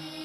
see.